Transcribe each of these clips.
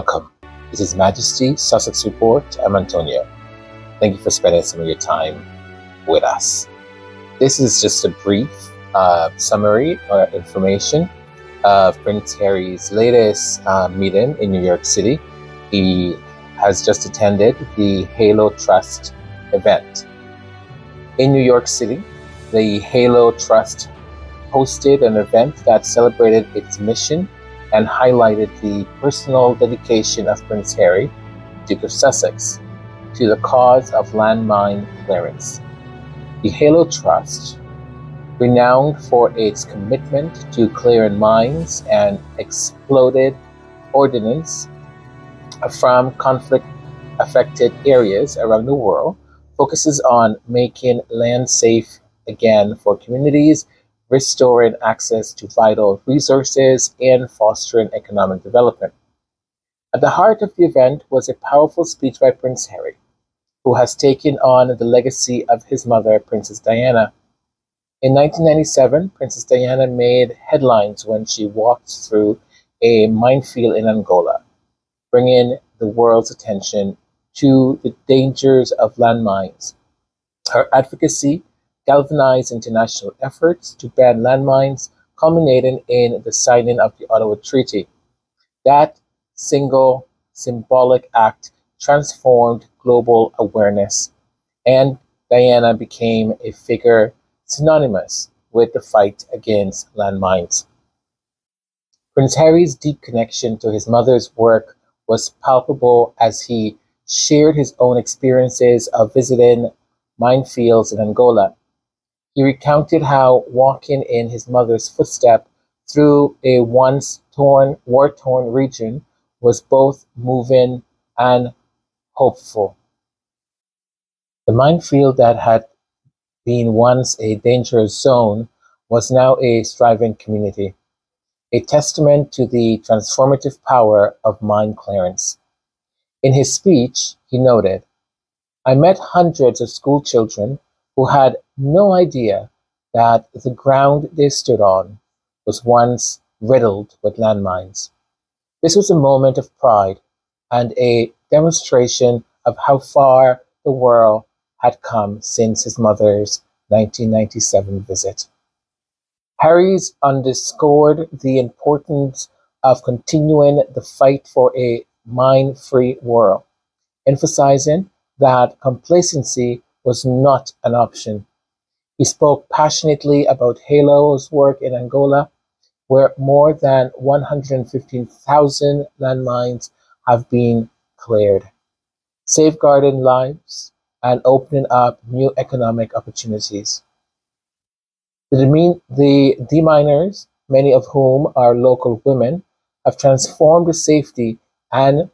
Welcome. This is Majesty Sussex Report. I'm Antonio. Thank you for spending some of your time with us. This is just a brief uh, summary or information of Prince Harry's latest uh, meeting in New York City. He has just attended the Halo Trust event. In New York City, the Halo Trust hosted an event that celebrated its mission and highlighted the personal dedication of Prince Harry, Duke of Sussex, to the cause of landmine clearance. The Halo Trust, renowned for its commitment to clearing mines and exploded ordnance from conflict affected areas around the world, focuses on making land safe again for communities, restoring access to vital resources, and fostering economic development. At the heart of the event was a powerful speech by Prince Harry, who has taken on the legacy of his mother, Princess Diana. In 1997, Princess Diana made headlines when she walked through a minefield in Angola, bringing the world's attention to the dangers of landmines. Her advocacy galvanized international efforts to ban landmines, culminating in the signing of the Ottawa Treaty. That single symbolic act transformed global awareness, and Diana became a figure synonymous with the fight against landmines. Prince Harry's deep connection to his mother's work was palpable as he shared his own experiences of visiting minefields in Angola. He recounted how walking in his mother's footsteps through a once torn, war torn region was both moving and hopeful. The minefield that had been once a dangerous zone was now a thriving community, a testament to the transformative power of mine clearance. In his speech, he noted, I met hundreds of school children who had no idea that the ground they stood on was once riddled with landmines. This was a moment of pride and a demonstration of how far the world had come since his mother's 1997 visit. Harry's underscored the importance of continuing the fight for a mine free world, emphasizing that complacency was not an option. He spoke passionately about Halo's work in Angola, where more than 115,000 landmines have been cleared, safeguarding lives and opening up new economic opportunities. The, demin- the deminers, many of whom are local women, have transformed the safety and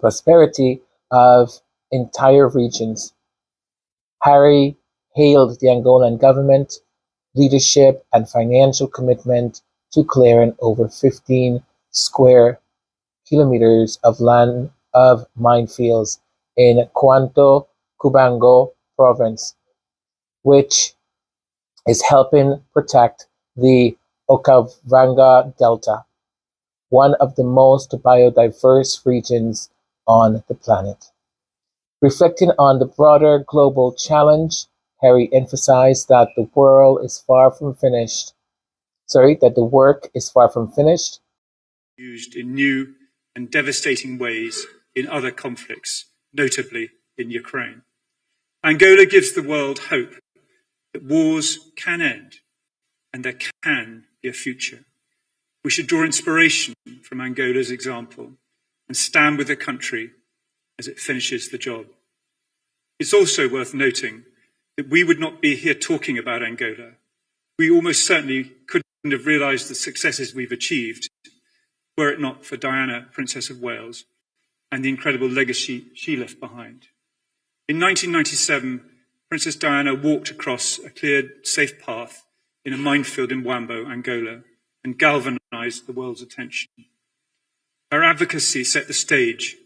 prosperity of entire regions. Harry hailed the Angolan government, leadership, and financial commitment to clearing over 15 square kilometers of land of minefields in Cuando Cubango province, which is helping protect the Okavango Delta, one of the most biodiverse regions on the planet. Reflecting on the broader global challenge, Harry emphasized that the world is far from finished. Sorry, that the work is far from finished. Used in new and devastating ways in other conflicts, notably in Ukraine. Angola gives the world hope that wars can end and there can be a future. We should draw inspiration from Angola's example and stand with the country as it finishes the job. It's also worth noting that we would not be here talking about Angola. We almost certainly couldn't have realised the successes we've achieved were it not for Diana, Princess of Wales, and the incredible legacy she left behind. In 1997, Princess Diana walked across a cleared, safe path in a minefield in Huambo, Angola, and galvanized the world's attention. Her advocacy set the stage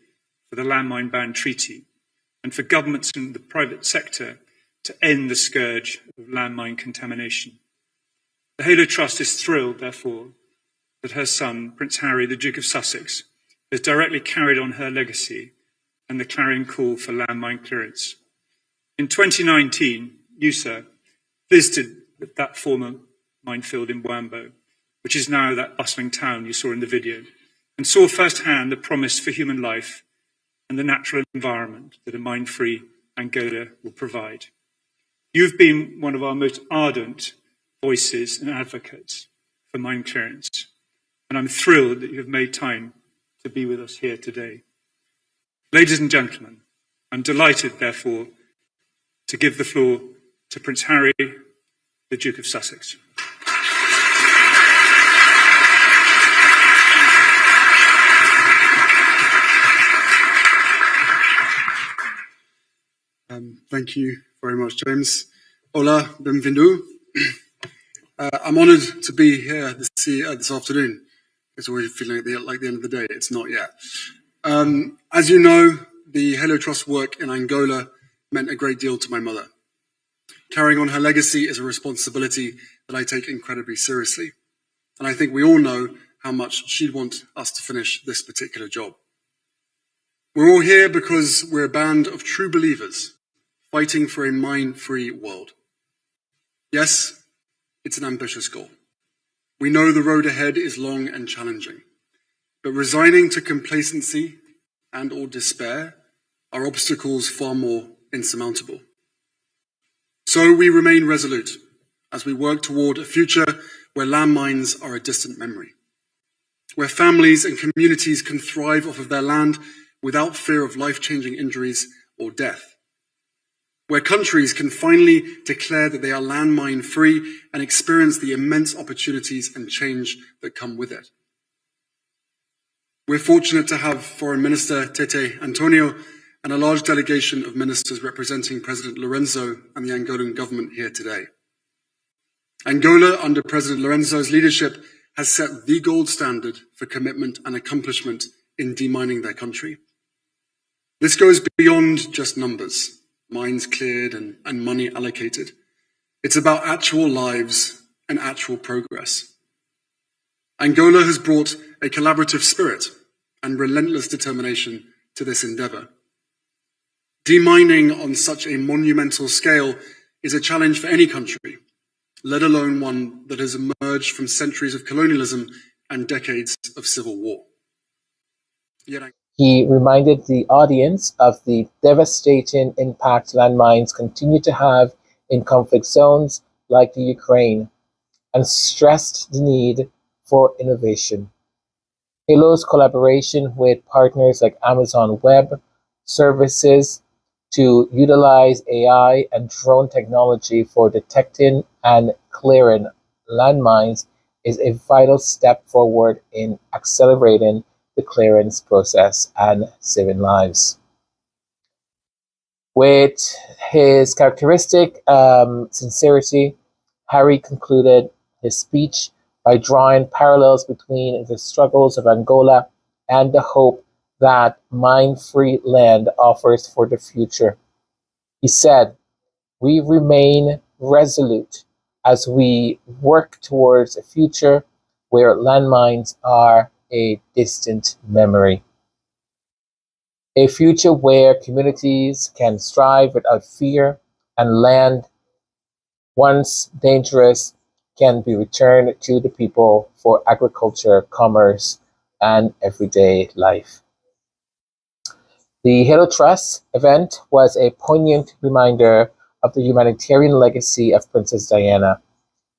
for the Landmine Ban Treaty and for governments and the private sector to end the scourge of landmine contamination. The Halo Trust is thrilled, therefore, that her son, Prince Harry, the Duke of Sussex, has directly carried on her legacy and the clarion call for landmine clearance. In 2019, Yusa visited that former minefield in Huambo, which is now that bustling town you saw in the video, and saw firsthand the promise for human life and the natural environment that a mind-free Angola will provide. You've been one of our most ardent voices and advocates for mine clearance, and I'm thrilled that you have made time to be with us here today. Ladies and gentlemen, I'm delighted, therefore, to give the floor to Prince Harry, the Duke of Sussex. Um, thank you very much, James. Hola, bienvenido. Uh, I'm honoured to be here this, uh, this afternoon. It's always feeling like the, like the end of the day. It's not yet. Um, as you know, the Halo Trust work in Angola meant a great deal to my mother. Carrying on her legacy is a responsibility that I take incredibly seriously. And I think we all know how much she'd want us to finish this particular job. We're all here because we're a band of true believers fighting for a mine free world. Yes, it's an ambitious goal. We know the road ahead is long and challenging, but resigning to complacency and or despair are obstacles far more insurmountable. So we remain resolute as we work toward a future where landmines are a distant memory, where families and communities can thrive off of their land without fear of life-changing injuries or death where countries can finally declare that they are landmine free and experience the immense opportunities and change that come with it. We're fortunate to have Foreign Minister Tete Antonio and a large delegation of ministers representing President Lourenço and the Angolan government here today. Angola, under President Lourenço's leadership, has set the gold standard for commitment and accomplishment in demining their country. This goes beyond just numbers mines cleared and, and money allocated. It's about actual lives and actual progress. Angola has brought a collaborative spirit and relentless determination to this endeavor. Demining on such a monumental scale is a challenge for any country, let alone one that has emerged from centuries of colonialism and decades of civil war. Yet he reminded the audience of the devastating impact landmines continue to have in conflict zones like the Ukraine and stressed the need for innovation. Halo's collaboration with partners like Amazon Web Services to utilize AI and drone technology for detecting and clearing landmines is a vital step forward in accelerating the clearance process and saving lives. With his characteristic um, sincerity, Harry concluded his speech by drawing parallels between the struggles of Angola and the hope that mine free land offers for the future. He said, We remain resolute as we work towards a future where landmines are a distant memory. A future where communities can strive without fear and land, once dangerous, can be returned to the people for agriculture, commerce, and everyday life. The Halo Trust event was a poignant reminder of the humanitarian legacy of Princess Diana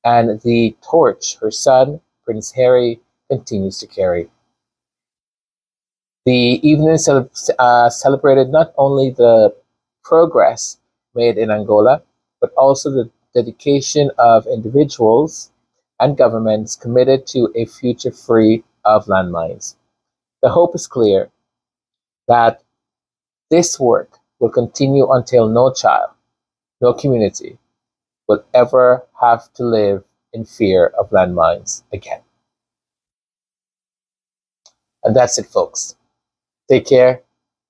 and the torch her son, Prince Harry, continues to carry. The evening uh, celebrated not only the progress made in Angola, but also the dedication of individuals and governments committed to a future free of landmines. The hope is clear that this work will continue until no child, no community will ever have to live in fear of landmines again. And that's it, folks. Take care.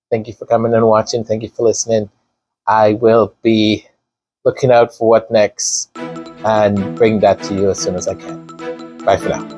Thank you for coming and watching. Thank you for listening. I will be looking out for what next and bring that to you as soon as I can. Bye for now.